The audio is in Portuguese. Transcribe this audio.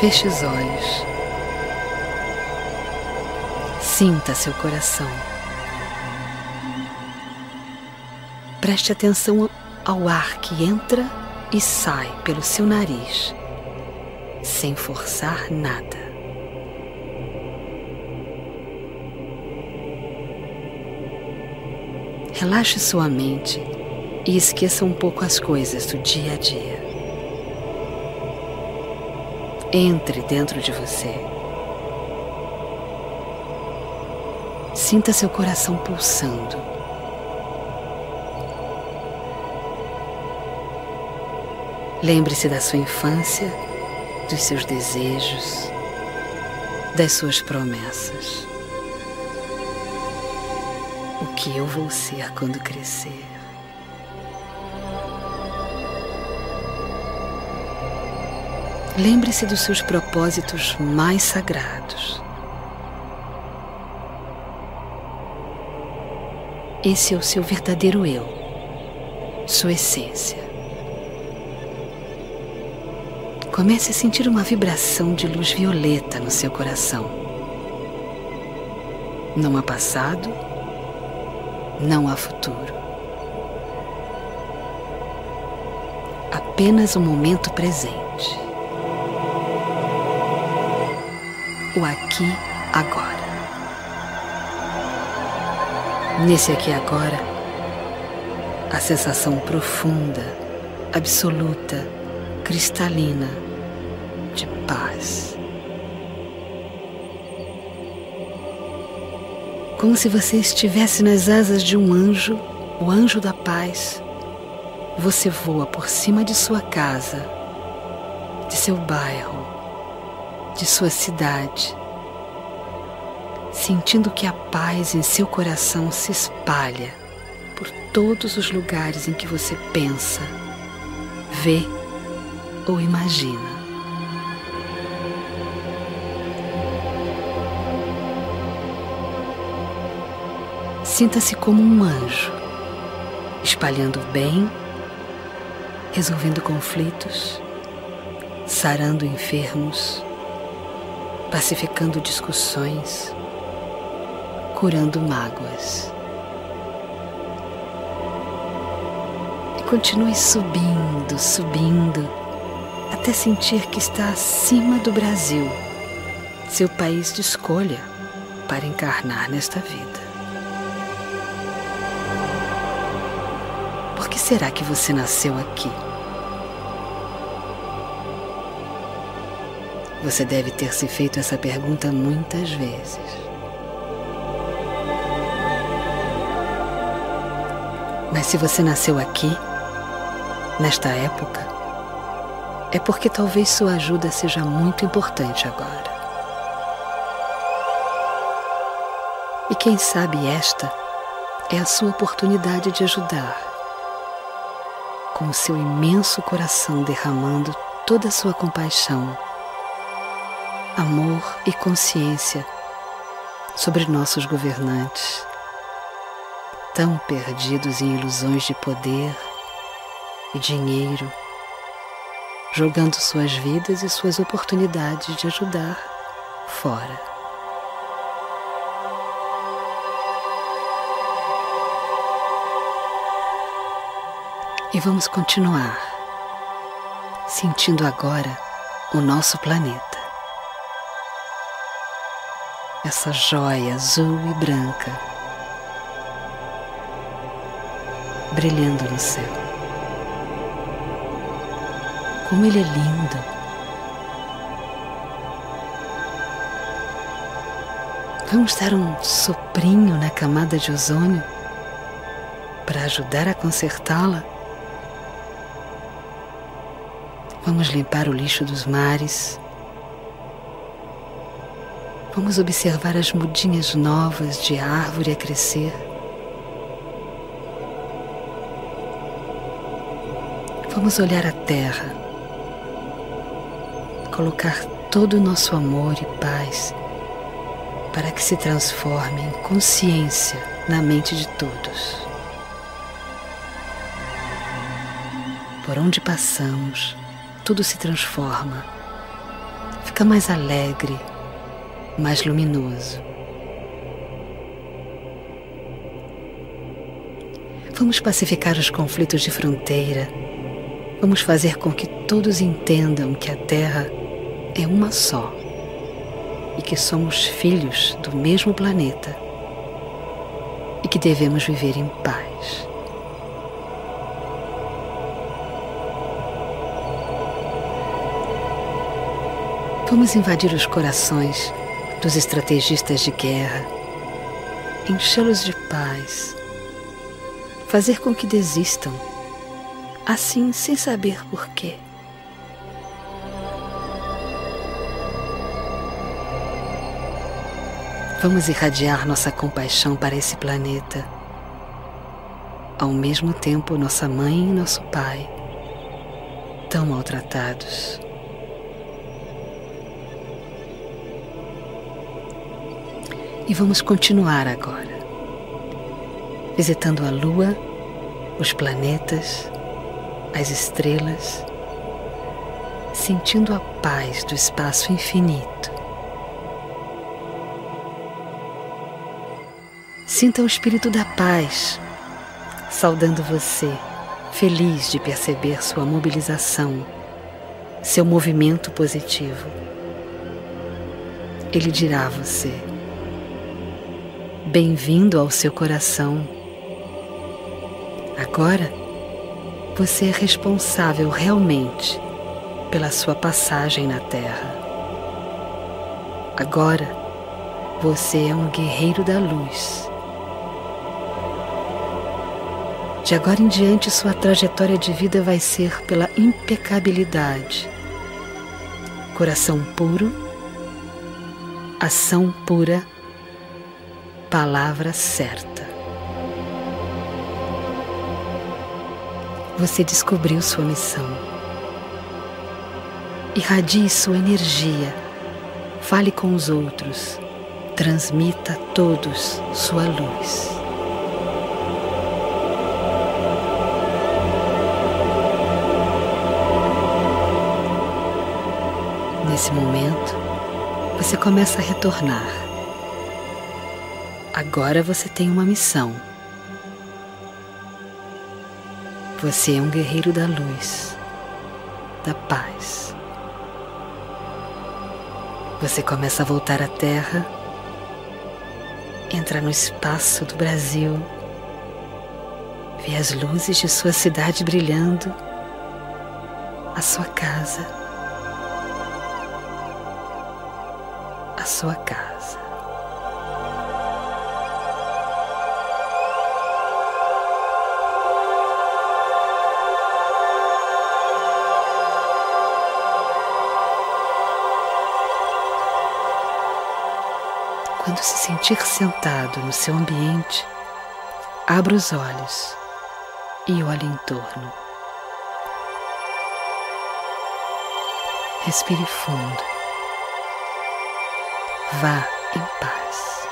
Feche os olhos. Sinta seu coração. Preste atenção ao ar que entra e sai pelo seu nariz, sem forçar nada. Relaxe sua mente e esqueça um pouco as coisas do dia a dia. Entre dentro de você. Sinta seu coração pulsando. Lembre-se da sua infância, dos seus desejos, das suas promessas. O que eu vou ser quando crescer? Lembre-se dos seus propósitos mais sagrados. Esse é o seu verdadeiro eu, sua essência. Comece a sentir uma vibração de luz violeta no seu coração. Não há passado, não há futuro. Apenas o momento presente. O aqui agora. Nesse aqui agora, a sensação profunda, absoluta, cristalina de paz. Como se você estivesse nas asas de um anjo, o anjo da paz. Você voa por cima de sua casa, de seu bairro, de sua cidade, sentindo que a paz em seu coração se espalha por todos os lugares em que você pensa, vê ou imagina. Sinta-se como um anjo, espalhando o bem, resolvendo conflitos, sarando enfermos pacificando discussões, curando mágoas. E continue subindo, subindo, até sentir que está acima do Brasil, seu país de escolha para encarnar nesta vida. Por que será que você nasceu aqui? Você deve ter se feito essa pergunta muitas vezes. Mas se você nasceu aqui, nesta época, é porque talvez sua ajuda seja muito importante agora. E quem sabe esta é a sua oportunidade de ajudar, com seu imenso coração derramando toda a sua compaixão amor e consciência sobre nossos governantes, tão perdidos em ilusões de poder e dinheiro, jogando suas vidas e suas oportunidades de ajudar fora. E vamos continuar sentindo agora o nosso planeta essa joia azul e branca brilhando no céu. Como ele é lindo! Vamos dar um soprinho na camada de ozônio para ajudar a consertá-la? Vamos limpar o lixo dos mares Vamos observar as mudinhas novas de árvore a crescer. Vamos olhar a terra, colocar todo o nosso amor e paz para que se transforme em consciência na mente de todos. Por onde passamos, tudo se transforma fica mais alegre, mais luminoso. Vamos pacificar os conflitos de fronteira. Vamos fazer com que todos entendam que a Terra é uma só e que somos filhos do mesmo planeta e que devemos viver em paz. Vamos invadir os corações dos estrategistas de guerra, enchê-los de paz, fazer com que desistam, assim sem saber porquê. Vamos irradiar nossa compaixão para esse planeta. Ao mesmo tempo, nossa mãe e nosso pai, tão maltratados. E vamos continuar agora, visitando a Lua, os planetas, as estrelas, sentindo a paz do espaço infinito. Sinta o espírito da paz, saudando você, feliz de perceber sua mobilização, seu movimento positivo. Ele dirá a você: Bem-vindo ao seu coração. Agora, você é responsável realmente pela sua passagem na Terra. Agora, você é um guerreiro da luz De agora em diante, sua trajetória de vida vai ser pela impecabilidade. Coração puro, ação pura, palavra certa. Você descobriu sua missão. Irradie sua energia. Fale com os outros. Transmita a todos sua luz. Nesse momento, você começa a retornar. Agora você tem uma missão. Você é um guerreiro da luz, da paz. Você começa a voltar à Terra, entra no espaço do Brasil, vê as luzes de sua cidade brilhando, a sua casa sua casa. Quando se sentir sentado no seu ambiente, abra os olhos e olhe em torno. Respire fundo. Vá em paz.